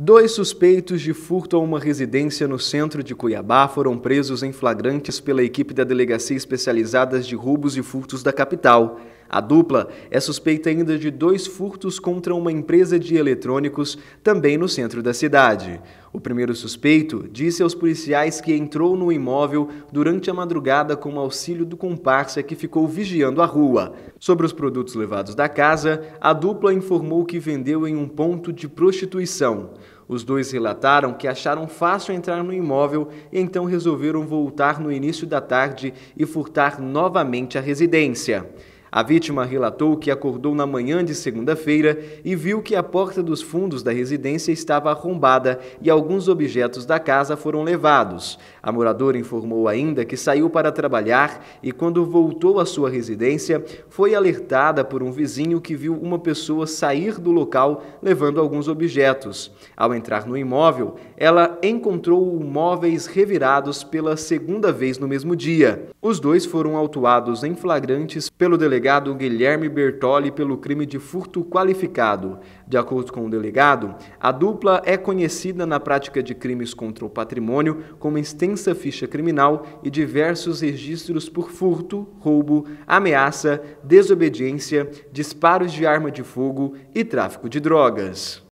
Dois suspeitos de furto a uma residência no centro de Cuiabá foram presos em flagrantes pela equipe da Delegacia Especializadas de Roubos e Furtos da capital. A dupla é suspeita ainda de dois furtos contra uma empresa de eletrônicos, também no centro da cidade. O primeiro suspeito disse aos policiais que entrou no imóvel durante a madrugada com auxílio do comparsa que ficou vigiando a rua. Sobre os produtos levados da casa, a dupla informou que vendeu em um ponto de prostituição. Os dois relataram que acharam fácil entrar no imóvel e então resolveram voltar no início da tarde e furtar novamente a residência. A vítima relatou que acordou na manhã de segunda-feira e viu que a porta dos fundos da residência estava arrombada e alguns objetos da casa foram levados. A moradora informou ainda que saiu para trabalhar e, quando voltou à sua residência, foi alertada por um vizinho que viu uma pessoa sair do local levando alguns objetos. Ao entrar no imóvel, ela encontrou móveis revirados pela segunda vez no mesmo dia. Os dois foram autuados em flagrantes pelo delegado delegado Guilherme Bertoli pelo crime de furto qualificado. De acordo com o delegado, a dupla é conhecida na prática de crimes contra o patrimônio com uma extensa ficha criminal e diversos registros por furto, roubo, ameaça, desobediência, disparos de arma de fogo e tráfico de drogas.